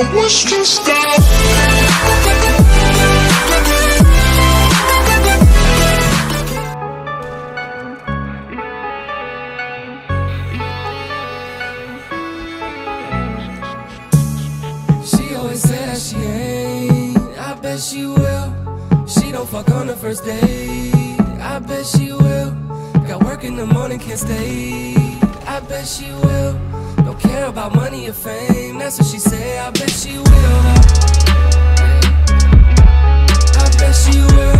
I wish to stop. She always say she ain't. I bet she will. She don't fuck on the first date. I bet she will. Got work in the morning, can't stay. I bet she will. Don't care about money or fame. That's what she say. I bet she will. I bet she will.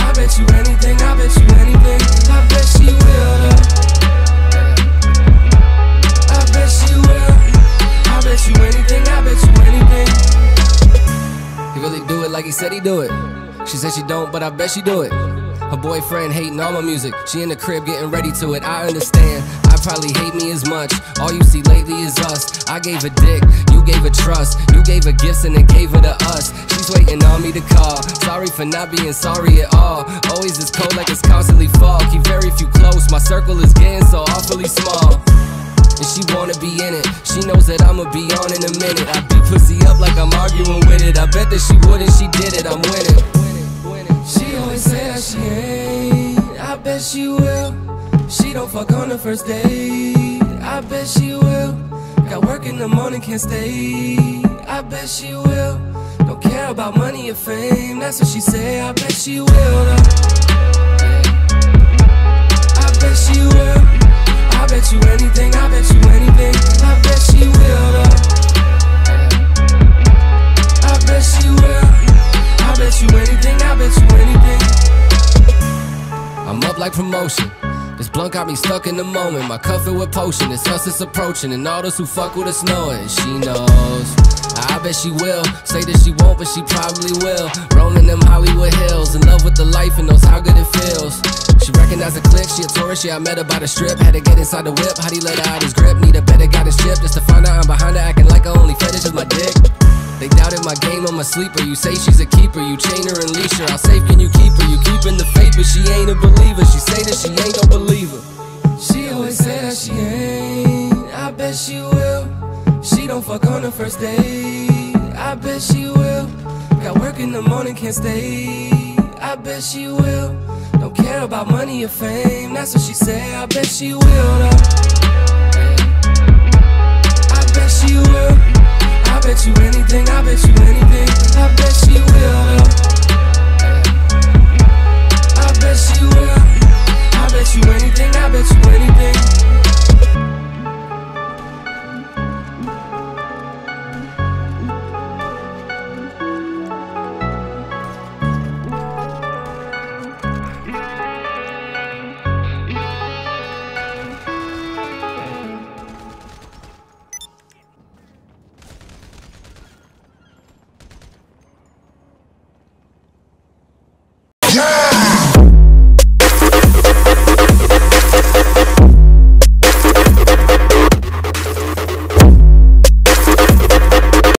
I bet you anything. I bet you anything. I bet she will. I bet she will. I bet you anything, I bet you anything. He really do it like he said he do it. She said she don't, but I bet she do it. Her boyfriend hating all my music. She in the crib getting ready to it. I understand. Probably hate me as much. All you see lately is us. I gave a dick, you gave a trust. You gave her gifts and then gave her to us. She's waiting on me to call. Sorry for not being sorry at all. Always is cold like it's constantly fall. Keep very few close. My circle is getting so awfully small and she wanna be in it. She knows that I'ma be on in a minute. I beat pussy up like I'm arguing with it. I bet that she wouldn't, she did it. I'm winning. She always say that she ain't. I bet she will. Don't fuck on the first date. I bet she will. Got work in the morning, can't stay. I bet she will. Don't care about money or fame. That's what she say. I bet she will. though. I bet she will. I bet you anything, I bet you anything. I bet she will. though. I bet she will. I bet you anything, I bet you anything. I'm up like promotion. This blunt got me stuck in the moment. My cup filled with potion. It's us it's approaching. And all those who fuck with us know it. She knows. I bet she will. Say that she won't, but she probably will. Rolling them Hollywood hills. In love with the life and knows how good it feels. She recognized the click. She a tourist. Yeah, I met her by the strip. Had to get inside the whip. How'd he let her out his grip. Need a better guy to ship. Just to find out I'm behind her. Acting like her only fetish is my dick. They doubted my game, I'm a sleeper. You say she's a keeper, you chain her and leash her. How safe can you keep her? You keeping the faith, but she ain't a believer. She say that she ain't no believer. She always say that she ain't. I bet she will. She don't fuck on the first date. I bet she will. Got work in the morning, can't stay. I bet she will. Don't care about money or fame. That's what she say. I bet she will. Though.